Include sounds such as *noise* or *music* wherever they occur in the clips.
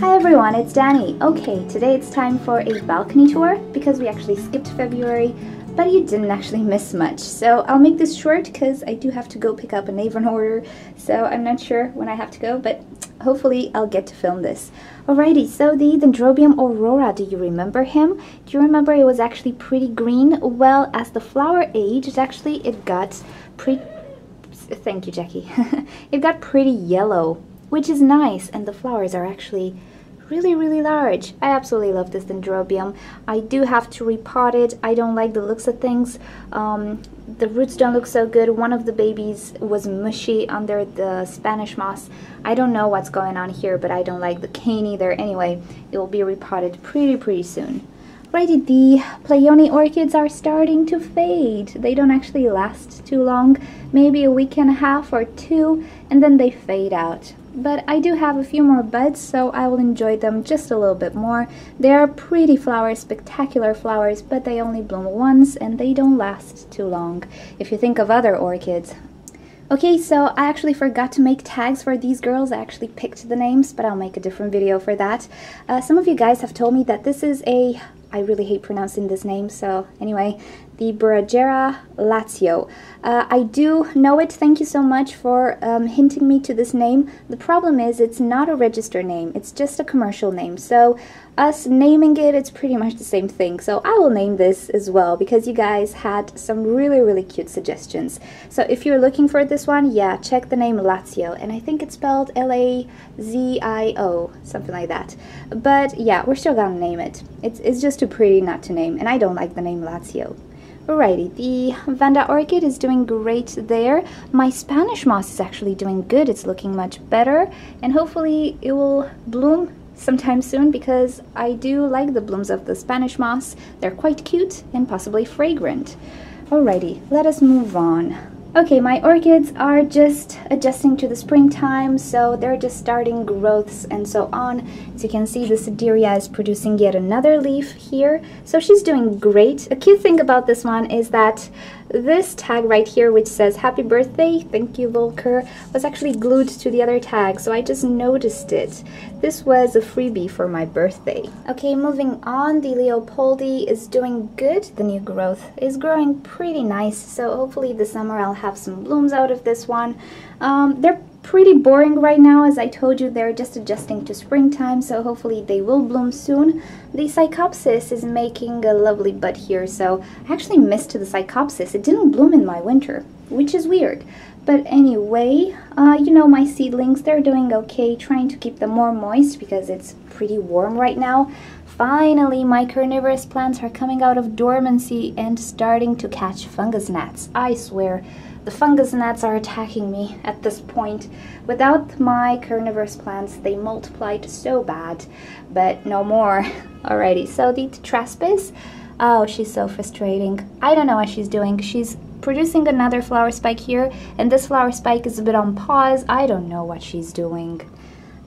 Hi everyone, it's Danny. Okay, today it's time for a balcony tour because we actually skipped February, but you didn't actually miss much. So I'll make this short because I do have to go pick up an Avon order, so I'm not sure when I have to go, but hopefully I'll get to film this. Alrighty, so the Dendrobium aurora, do you remember him? Do you remember it was actually pretty green? Well, as the flower aged, actually it got pretty... Thank you, Jackie. *laughs* it got pretty yellow, which is nice, and the flowers are actually really, really large. I absolutely love this dendrobium. I do have to repot it. I don't like the looks of things. Um, the roots don't look so good. One of the babies was mushy under the Spanish moss. I don't know what's going on here, but I don't like the cane either. Anyway, it will be repotted pretty, pretty soon. Righty, the Pleione orchids are starting to fade. They don't actually last too long, maybe a week and a half or two, and then they fade out but I do have a few more buds so I will enjoy them just a little bit more. They are pretty flowers, spectacular flowers, but they only bloom once and they don't last too long if you think of other orchids. Okay, so I actually forgot to make tags for these girls. I actually picked the names, but I'll make a different video for that. Uh, some of you guys have told me that this is a I really hate pronouncing this name, so anyway, the Bruguera Lazio. Uh, I do know it. Thank you so much for um, hinting me to this name. The problem is it's not a registered name. It's just a commercial name. So us naming it, it's pretty much the same thing. So I will name this as well because you guys had some really, really cute suggestions. So if you're looking for this one, yeah, check the name Lazio. And I think it's spelled L-A-Z-I-O, something like that. But yeah, we're still gonna name it. It's, it's just too pretty not to name. And I don't like the name Lazio. Alrighty, the Vanda Orchid is doing great there. My Spanish moss is actually doing good. It's looking much better and hopefully it will bloom sometime soon because I do like the blooms of the Spanish moss. They're quite cute and possibly fragrant. Alrighty, let us move on. Okay, my orchids are just adjusting to the springtime, so they're just starting growths and so on. As you can see, the Sedirea is producing yet another leaf here, so she's doing great. A cute thing about this one is that this tag right here, which says happy birthday, thank you Volker, was actually glued to the other tag, so I just noticed it. This was a freebie for my birthday. Okay, moving on, the Leopoldi is doing good. The new growth is growing pretty nice, so hopefully this summer I'll have some blooms out of this one. Um, they're pretty boring right now. As I told you, they're just adjusting to springtime, so hopefully they will bloom soon. The Psychopsis is making a lovely bud here, so I actually missed the Psychopsis. It didn't bloom in my winter, which is weird. But anyway, uh, you know, my seedlings, they're doing okay, trying to keep them more moist because it's pretty warm right now. Finally, my carnivorous plants are coming out of dormancy and starting to catch fungus gnats. I swear, the fungus gnats are attacking me at this point. Without my carnivorous plants, they multiplied so bad, but no more. *laughs* Alrighty, so the Tetraspis, oh, she's so frustrating. I don't know what she's doing. She's producing another flower spike here, and this flower spike is a bit on pause. I don't know what she's doing.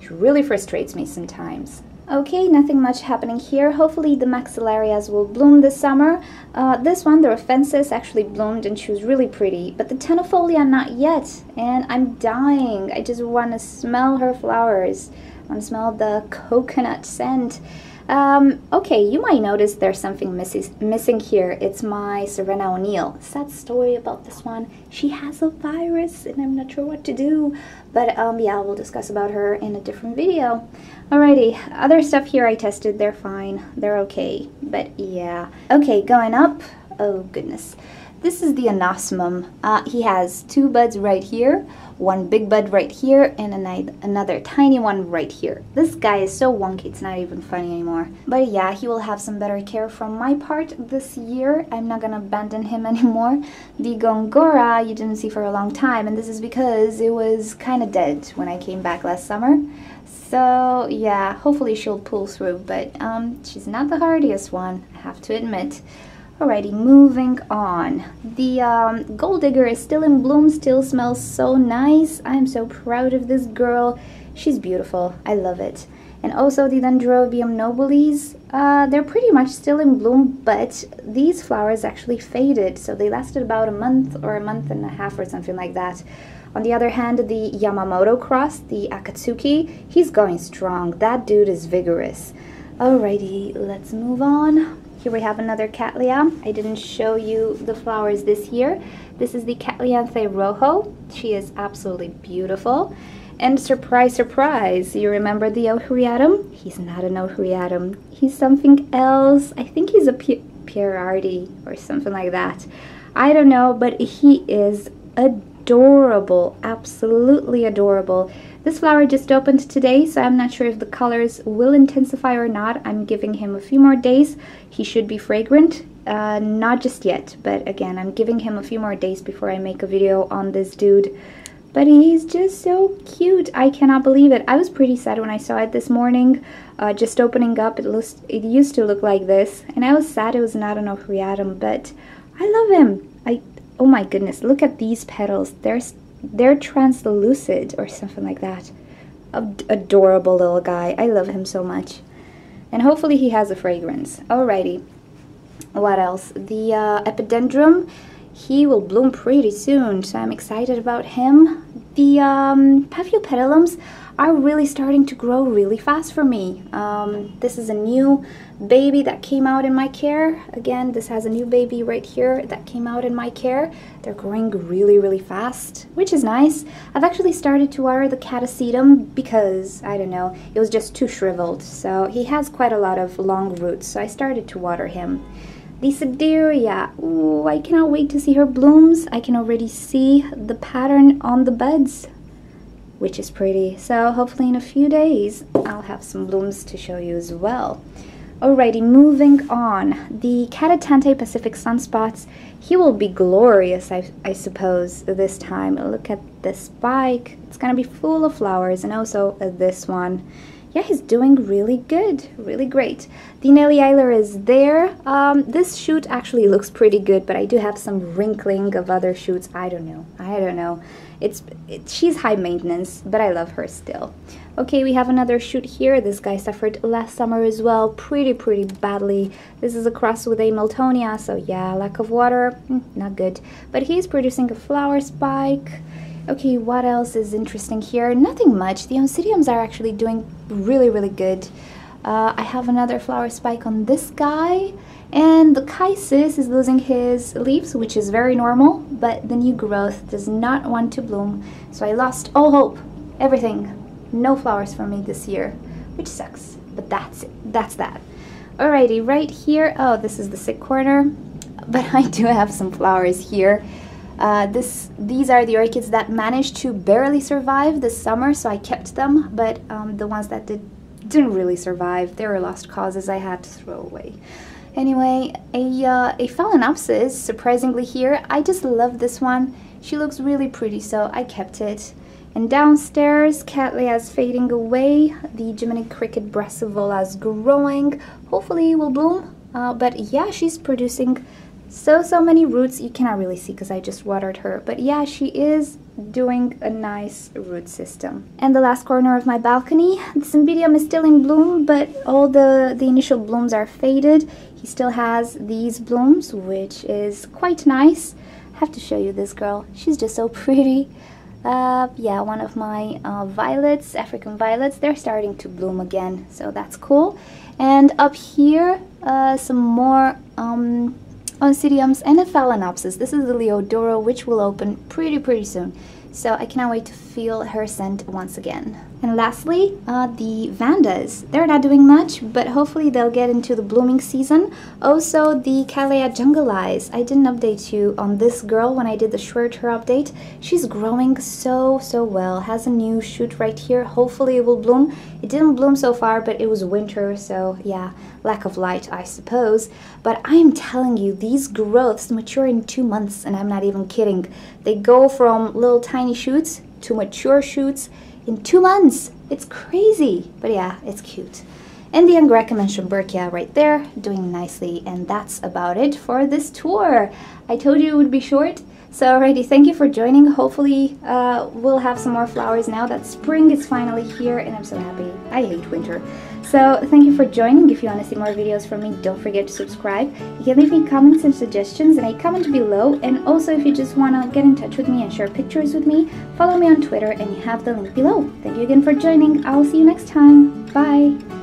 She really frustrates me sometimes. Okay, nothing much happening here. Hopefully the maxillarias will bloom this summer. Uh, this one, the Rufescens, actually bloomed and she was really pretty, but the Tenuifolia not yet, and I'm dying. I just want to smell her flowers. I want to smell the coconut scent. Um, okay, you might notice there's something missi missing here. It's my Serena O'Neill. Sad story about this one. She has a virus and I'm not sure what to do. But um, yeah, we'll discuss about her in a different video. Alrighty, other stuff here I tested, they're fine. They're okay, but yeah. Okay, going up. Oh goodness. This is the anosmum. Uh, he has two buds right here, one big bud right here, and another tiny one right here. This guy is so wonky, it's not even funny anymore. But yeah, he will have some better care from my part this year. I'm not gonna abandon him *laughs* anymore. The Gongora you didn't see for a long time, and this is because it was kind of dead when I came back last summer. So yeah, hopefully she'll pull through, but um, she's not the hardiest one, I have to admit. Alrighty, moving on. The um, Gold Digger is still in bloom, still smells so nice. I'm so proud of this girl. She's beautiful. I love it. And also the Dendrobium nobilis, uh, they're pretty much still in bloom, but these flowers actually faded. So they lasted about a month or a month and a half or something like that. On the other hand, the Yamamoto cross, the Akatsuki, he's going strong. That dude is vigorous. Alrighty, let's move on. Here we have another Cattleya. I didn't show you the flowers this year. This is the Cattleyanthus rojo. She is absolutely beautiful. And surprise, surprise, you remember the Ohriatum? He's not an Ohriatum. He's something else. I think he's a Pierardi or something like that. I don't know, but he is adorable, absolutely adorable. This flower just opened today, so I'm not sure if the colors will intensify or not. I'm giving him a few more days. He should be fragrant. Uh, not just yet, but again, I'm giving him a few more days before I make a video on this dude. But he's just so cute. I cannot believe it. I was pretty sad when I saw it this morning. Uh, just opening up, it, looks, it used to look like this. And I was sad it was not an Ohriatum, but I love him. I Oh my goodness, look at these petals. They're, they're translucid or something like that. Ad adorable little guy. I love him so much. And hopefully he has a fragrance. Alrighty. What else? The uh, Epidendrum he will bloom pretty soon, so I'm excited about him. The um, Paphiopedilums are really starting to grow really fast for me. Um, this is a new baby that came out in my care. Again, this has a new baby right here that came out in my care. They're growing really, really fast, which is nice. I've actually started to water the catasetum because, I don't know, it was just too shriveled. So he has quite a lot of long roots, so I started to water him. The Sedirea, ooh, I cannot wait to see her blooms. I can already see the pattern on the buds, which is pretty. So hopefully in a few days, I'll have some blooms to show you as well. Alrighty, moving on. The Catatante Pacific Sunspots, he will be glorious, I, I suppose, this time. Look at this spike. It's gonna be full of flowers, and also uh, this one yeah, he's doing really good, really great. The Nelly Isler is there. Um, this shoot actually looks pretty good, but I do have some wrinkling of other shoots. I don't know. I don't know. It's it, She's high maintenance, but I love her still. Okay, we have another shoot here. This guy suffered last summer as well, pretty, pretty badly. This is a cross with a Miltonia, so yeah, lack of water, hmm, not good. But he's producing a flower spike. Okay, what else is interesting here? Nothing much. The oncidiums are actually doing really, really good. Uh, I have another flower spike on this guy. And the Chysis is losing his leaves, which is very normal, but the new growth does not want to bloom. So I lost all hope, everything. No flowers for me this year, which sucks, but that's it. That's that. Alrighty, right here, oh, this is the sick corner, *laughs* but I do have some flowers here. Uh, this, these are the orchids that managed to barely survive this summer, so I kept them, but um, the ones that did, didn't really survive, they were lost causes I had to throw away. Anyway, a, uh, a Phalaenopsis, surprisingly here, I just love this one. She looks really pretty, so I kept it. And downstairs, Cattleya is fading away. The Jiminy Cricket Brassavola is growing. Hopefully it will bloom. Uh, but yeah, she's producing so, so many roots you cannot really see because I just watered her. But yeah, she is doing a nice root system. And the last corner of my balcony, *laughs* the Cymbidium is still in bloom, but all the, the initial blooms are faded. He still has these blooms, which is quite nice. I have to show you this girl. She's just so *laughs* pretty. Uh, yeah, one of my uh, violets, African violets, they're starting to bloom again, so that's cool. And up here, uh, some more um, Oncidiums and a Phalaenopsis. This is the Liodoro, which will open pretty, pretty soon. So I cannot wait to feel her scent once again. And lastly, uh, the Vandas. They're not doing much, but hopefully they'll get into the blooming season. Also, the Cattleya Jungle Eyes. I didn't update you on this girl when I did the short her update. She's growing so, so well. Has a new shoot right here. Hopefully it will bloom. It didn't bloom so far, but it was winter, so yeah, lack of light, I suppose. But I am telling you, these growths mature in two months, and I'm not even kidding. They go from little tiny shoots to mature shoots in two months. It's crazy, but yeah, it's cute. And the Angraecum and Schomburgkia right there, doing nicely. And that's about it for this tour. I told you it would be short, So alrighty, thank you for joining. Hopefully uh, we'll have some more flowers now that spring is finally here and I'm so happy. I hate winter. So thank you for joining. If you want to see more videos from me, don't forget to subscribe. You can leave me comments and suggestions in a comment below. And also if you just want to get in touch with me and share pictures with me, follow me on Twitter and you have the link below. Thank you again for joining. I'll see you next time. Bye!